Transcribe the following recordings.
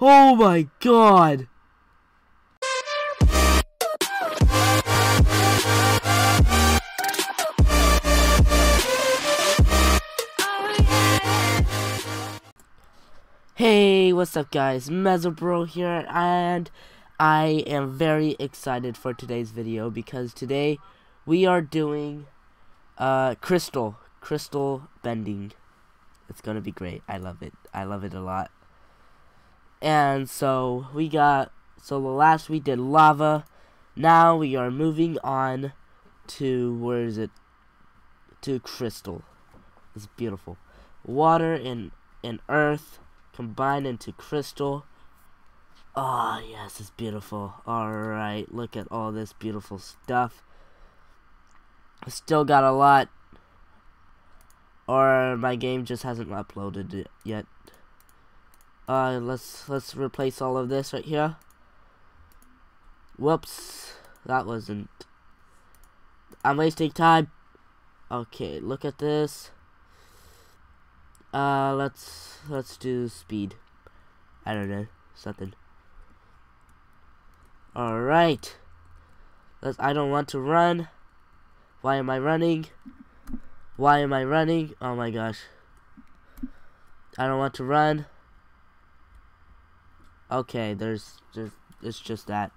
Oh my god! Hey, what's up guys? MesoBro here, and I am very excited for today's video because today we are doing uh, crystal, crystal bending. It's gonna be great. I love it. I love it a lot. And so we got, so the last we did lava. Now we are moving on to, where is it? To crystal. It's beautiful. Water and, and earth combined into crystal. Oh, yes, it's beautiful. Alright, look at all this beautiful stuff. Still got a lot. Or my game just hasn't uploaded it yet. Uh, let's let's replace all of this right here. Whoops, that wasn't. I'm wasting time. Okay, look at this. Uh, let's let's do speed. I don't know something. All right. Let's. I don't want to run. Why am I running? Why am I running? Oh my gosh. I don't want to run. Okay, there's just it's just that.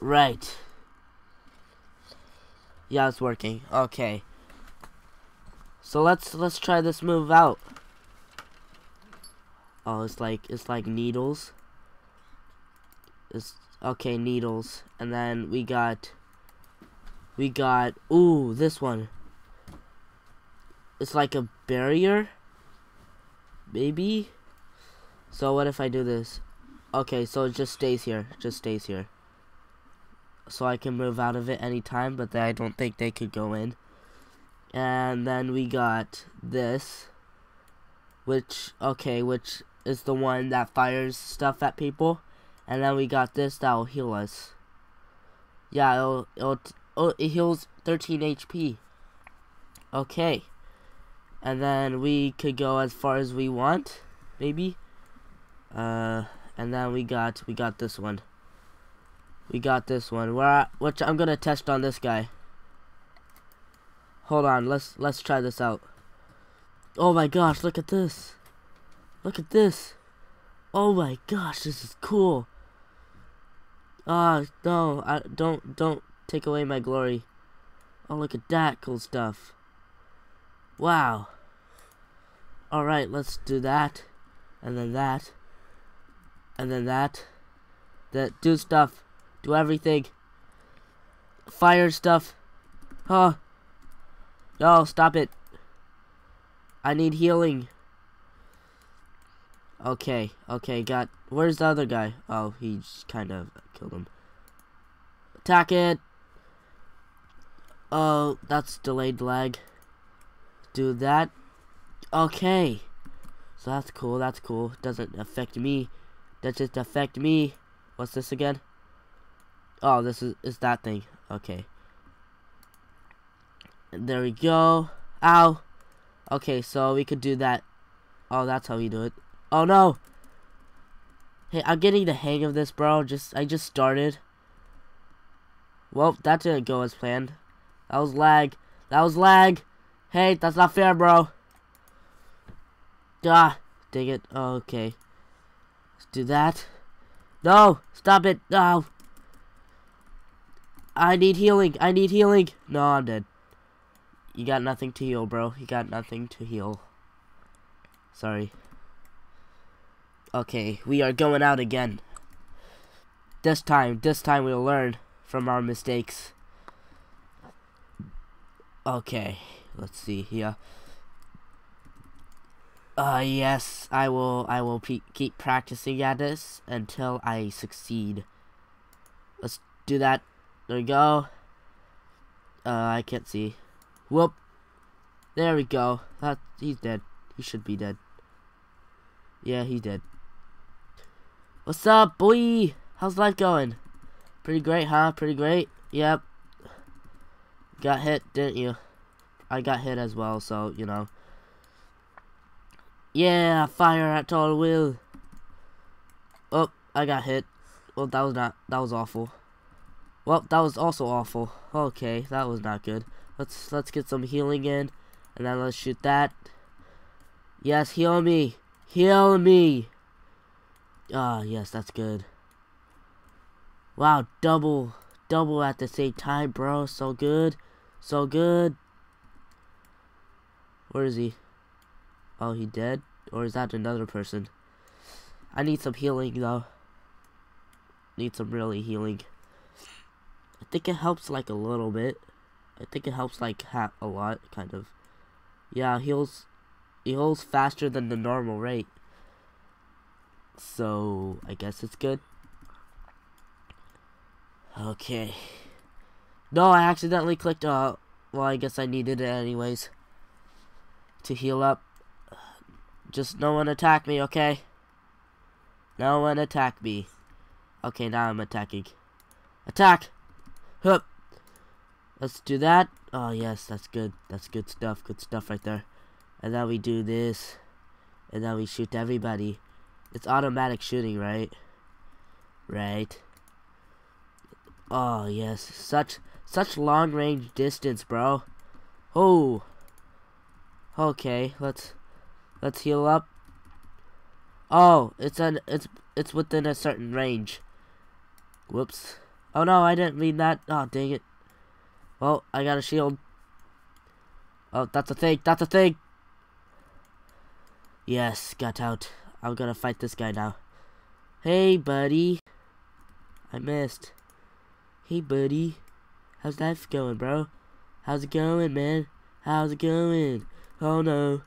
Right. Yeah, it's working. Okay. So let's let's try this move out. Oh, it's like it's like needles. It's okay, needles. And then we got we got ooh, this one. It's like a barrier. Maybe so what if I do this? Okay, so it just stays here. just stays here. So I can move out of it anytime, but I don't think they could go in. And then we got this. Which, okay, which is the one that fires stuff at people. And then we got this that will heal us. Yeah, it'll, it'll, oh, it heals 13 HP. Okay. And then we could go as far as we want, maybe. Uh, and then we got we got this one. We got this one. Where which I'm gonna test on this guy. Hold on, let's let's try this out. Oh my gosh, look at this. Look at this. Oh my gosh, this is cool. Ah, uh, no, I don't don't take away my glory. Oh, look at that cool stuff. Wow. Alright, let's do that. And then that and then that. That do stuff. Do everything. Fire stuff. Huh. No stop it. I need healing. Okay okay got where's the other guy? Oh he just kind of killed him. Attack it. Oh that's delayed lag. Do that. Okay. So that's cool that's cool. Doesn't affect me that just affect me. What's this again? Oh, this is, is that thing. Okay. There we go. Ow. Okay, so we could do that. Oh, that's how we do it. Oh, no. Hey, I'm getting the hang of this, bro. Just I just started. Well, that didn't go as planned. That was lag. That was lag. Hey, that's not fair, bro. Ah, dang it. Oh, okay. Let's do that. No! Stop it! No! I need healing! I need healing! No, I'm dead. You got nothing to heal, bro. You got nothing to heal. Sorry. Okay, we are going out again. This time, this time we'll learn from our mistakes. Okay, let's see here. Uh, yes, I will, I will keep practicing at this until I succeed. Let's do that. There we go. Uh, I can't see. Whoop. There we go. That, he's dead. He should be dead. Yeah, he's dead. What's up, boy? How's life going? Pretty great, huh? Pretty great? Yep. Got hit, didn't you? I got hit as well, so, you know. Yeah, fire at all will. Oh, I got hit. Well, that was not, that was awful. Well, that was also awful. Okay, that was not good. Let's, let's get some healing in. And then let's shoot that. Yes, heal me. Heal me. Ah, oh, yes, that's good. Wow, double, double at the same time, bro. So good. So good. Where is he? Oh, he dead? Or is that another person? I need some healing, though. Need some really healing. I think it helps, like, a little bit. I think it helps, like, ha a lot, kind of. Yeah, heals, heals faster than the normal rate. So, I guess it's good. Okay. No, I accidentally clicked, uh, well, I guess I needed it anyways. To heal up. Just no one attack me, okay? No one attack me. Okay, now I'm attacking. Attack! Hup! Let's do that. Oh, yes, that's good. That's good stuff. Good stuff right there. And then we do this. And then we shoot everybody. It's automatic shooting, right? Right. Oh, yes. Such such long range distance, bro. Oh. Okay, let's let's heal up. Oh, it's an it's it's within a certain range. Whoops. Oh no, I didn't mean that. Oh, dang it. Well, I got a shield. Oh, that's a thing. That's a thing. Yes, got out. I'm gonna fight this guy now. Hey, buddy. I missed. Hey, buddy. How's life going, bro? How's it going, man? How's it going? Oh, no.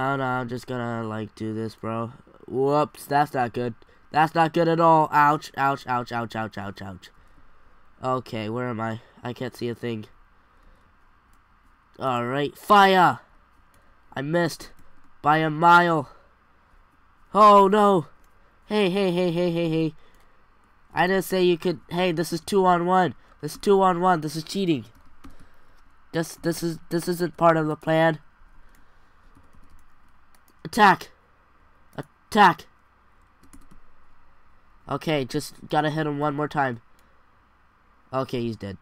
Oh, no, I'm just gonna, like, do this, bro. Whoops, that's not good. That's not good at all. Ouch, ouch, ouch, ouch, ouch, ouch, ouch. Okay, where am I? I can't see a thing. Alright, fire! I missed by a mile. Oh no! Hey, hey, hey, hey, hey, hey. I didn't say you could. Hey, this is two on one. This is two on one. This is cheating. This, this is, this isn't part of the plan. Attack! Attack! Okay, just gotta hit him one more time. Okay, he's dead.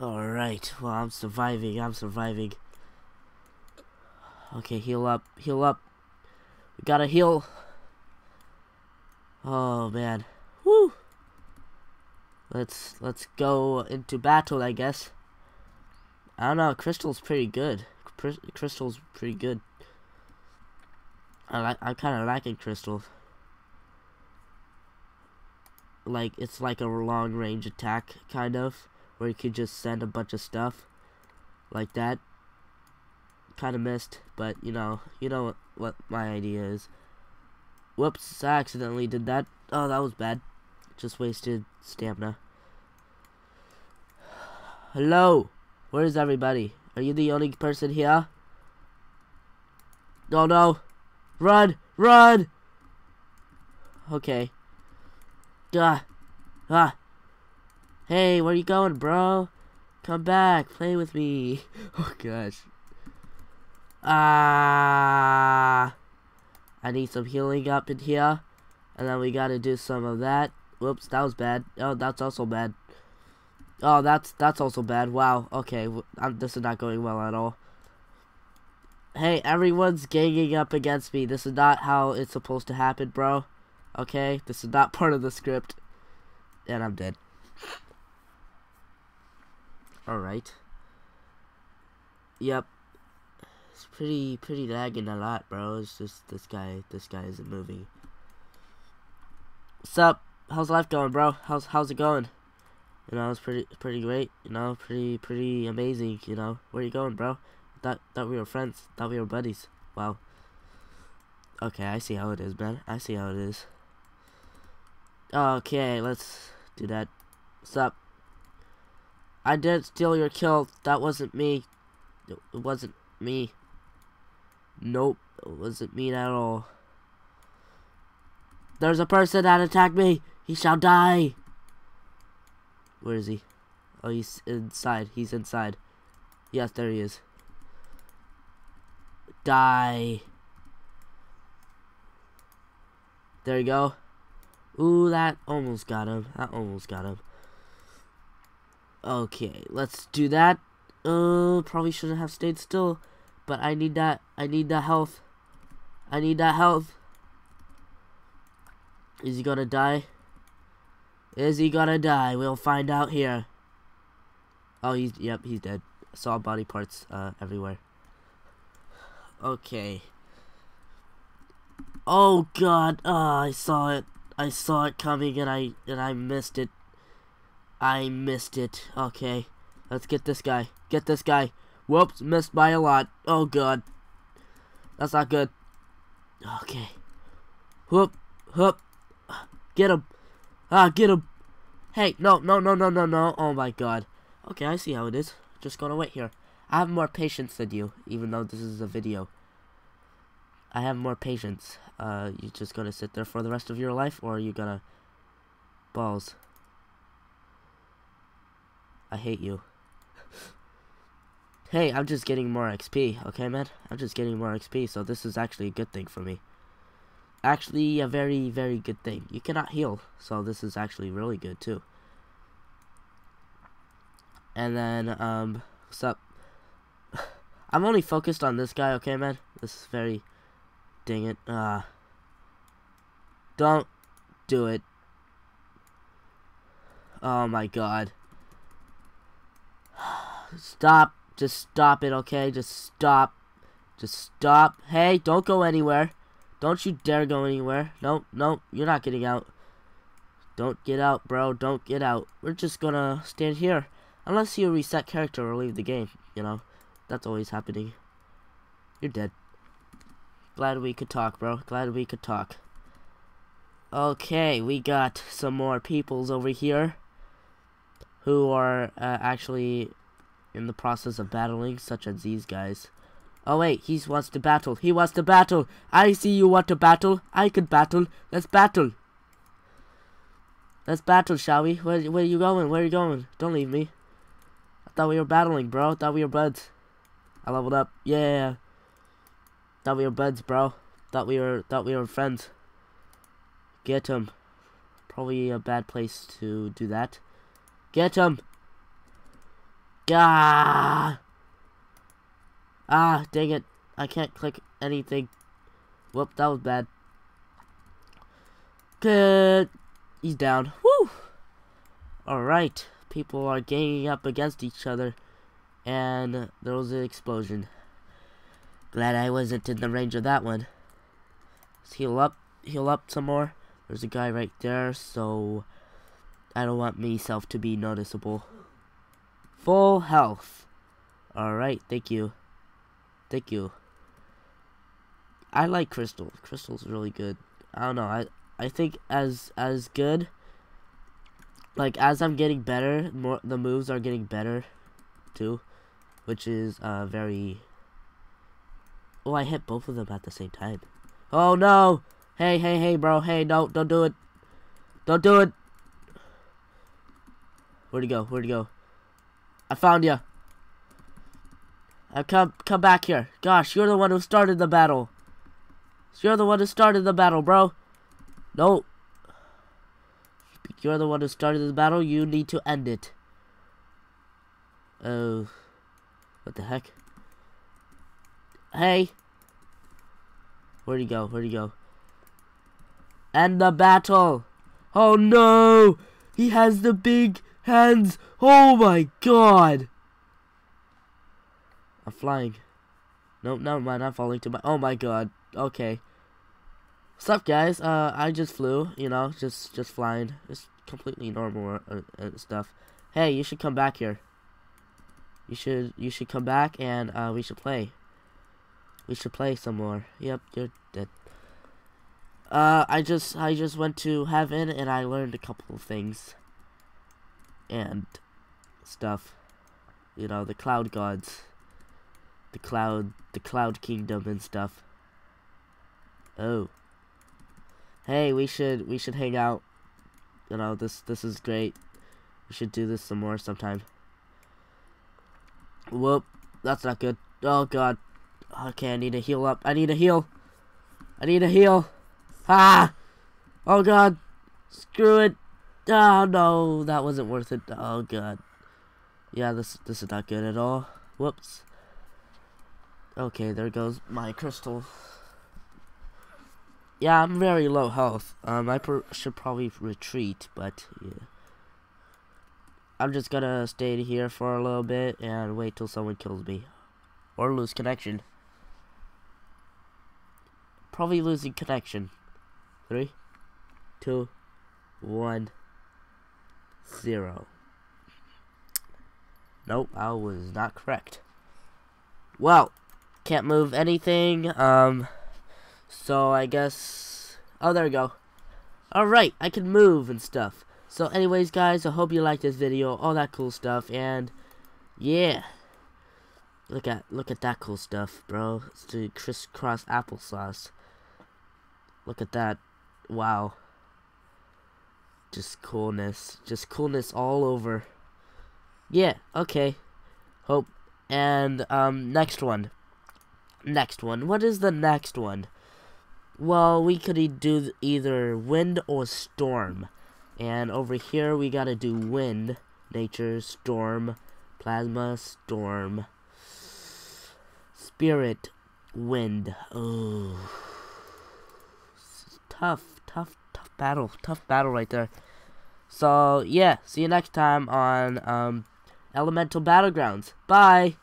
Alright, well, I'm surviving, I'm surviving. Okay, heal up, heal up. We gotta heal. Oh, man. Woo! Let's, let's go into battle, I guess. I don't know, Crystal's pretty good. Crystal's pretty good. I like, I'm kind of liking Crystal. Like it's like a long range attack kind of where you could just send a bunch of stuff like that. Kind of missed but you know you know what, what my idea is. Whoops I accidentally did that. Oh that was bad. Just wasted stamina. Hello? Where is everybody are you the only person here oh no run run okay Ah. Ah. Hey, where are you going, bro? Come back. Play with me. Oh, gosh. Ah. I need some healing up in here. And then we gotta do some of that. Whoops, that was bad. Oh, that's also bad. Oh, that's that's also bad. Wow. Okay, I'm, this is not going well at all. Hey, everyone's ganging up against me. This is not how it's supposed to happen, bro. Okay, this is not part of the script. And I'm dead. Alright. Yep. It's pretty pretty lagging a lot, bro. It's just this guy this guy isn't moving. What's up? How's life going, bro? How's how's it going? You know, it's pretty pretty great, you know, pretty pretty amazing, you know. Where you going, bro? Thought thought we were friends. Thought we were buddies. Wow. Okay, I see how it is, man. I see how it is. Okay, let's do that. Up? I didn't steal your kill. That wasn't me. It wasn't me. Nope, it wasn't me at all. There's a person that attacked me. He shall die. Where is he? Oh, he's inside. He's inside. Yes, there he is. Die. There you go. Ooh, that almost got him. That almost got him. Okay, let's do that. Uh, probably shouldn't have stayed still. But I need that. I need that health. I need that health. Is he gonna die? Is he gonna die? We'll find out here. Oh, he's, yep, he's dead. Saw body parts, uh, everywhere. Okay. Oh god, oh, I saw it. I saw it coming and I, and I missed it. I missed it. Okay. Let's get this guy. Get this guy. Whoops, missed by a lot. Oh god. That's not good. Okay. Whoop, whoop. Get him. Ah, get him. Hey, no, no, no, no, no, no. Oh my god. Okay, I see how it is. Just gonna wait here. I have more patience than you, even though this is a video. I have more patience. Uh, you just gonna sit there for the rest of your life, or are you gonna... Balls. I hate you. hey, I'm just getting more XP, okay, man? I'm just getting more XP, so this is actually a good thing for me. Actually, a very, very good thing. You cannot heal, so this is actually really good, too. And then, um, what's up? I'm only focused on this guy, okay, man? This is very... Dang it. Uh, don't do it. Oh my god. Stop. Just stop it, okay? Just stop. Just stop. Hey, don't go anywhere. Don't you dare go anywhere. No, no, you're not getting out. Don't get out, bro. Don't get out. We're just gonna stand here. Unless you reset character or leave the game, you know. That's always happening. You're dead. Glad we could talk, bro. Glad we could talk. Okay, we got some more peoples over here who are uh, actually in the process of battling, such as these guys. Oh wait, he wants to battle. He wants to battle. I see you want to battle. I can battle. Let's battle. Let's battle, shall we? Where, where are you going? Where are you going? Don't leave me. I thought we were battling, bro. I thought we were buds. I leveled up. Yeah. Thought we were buds, bro. Thought we were thought we were friends. Get him. Probably a bad place to do that. Get him. Gah. Ah, dang it. I can't click anything. Whoop, that was bad. Good. He's down. Woo! Alright. People are ganging up against each other. And there was an explosion. Glad I wasn't in the range of that one. Let's heal up. Heal up some more. There's a guy right there, so... I don't want myself to be noticeable. Full health. Alright, thank you. Thank you. I like Crystal. Crystal's really good. I don't know. I I think as as good. Like as I'm getting better, more the moves are getting better, too, which is uh very. Oh, I hit both of them at the same time. Oh no! Hey, hey, hey, bro! Hey, no, don't do it! Don't do it! Where'd he go? Where'd he go? I found you. Come come back here. Gosh, you're the one who started the battle. You're the one who started the battle, bro. No. You're the one who started the battle. You need to end it. Oh. What the heck? Hey. Where'd he go? Where'd he go? End the battle. Oh no! He has the big hands. Oh my god. I'm flying. Nope, never mind. I'm falling to my. Oh my god. Okay. What's up, guys? Uh, I just flew. You know, just just flying. It's completely normal uh, uh, stuff. Hey, you should come back here. You should you should come back and uh, we should play. We should play some more. Yep, you're dead. Uh, I just I just went to heaven and I learned a couple of things. And stuff. You know, the cloud gods the cloud the cloud kingdom and stuff. Oh. Hey, we should we should hang out. You know, this this is great. We should do this some more sometime. Whoop, that's not good. Oh god. Okay, I need to heal up. I need to heal. I need to heal. Ah! Oh god. Screw it. Oh no, that wasn't worth it. Oh god. Yeah, this this is not good at all. Whoops. Okay, there goes my crystal. Yeah, I'm very low health. Um, I should probably retreat, but yeah. I'm just gonna stay here for a little bit and wait till someone kills me. Or lose connection. Probably losing connection. Three, two, one, zero. Nope, I was not correct. Well, can't move anything. Um, so I guess... Oh, there we go. Alright, I can move and stuff. So anyways, guys, I hope you liked this video, all that cool stuff, and yeah. Look at look at that cool stuff, bro. It's the crisscross applesauce. Look at that. Wow. Just coolness. Just coolness all over. Yeah, okay. Hope. And, um, next one. Next one. What is the next one? Well, we could do either wind or storm. And over here, we gotta do wind, nature, storm, plasma, storm, spirit, wind. Oh tough, tough, tough battle. Tough battle right there. So, yeah, see you next time on um, Elemental Battlegrounds. Bye!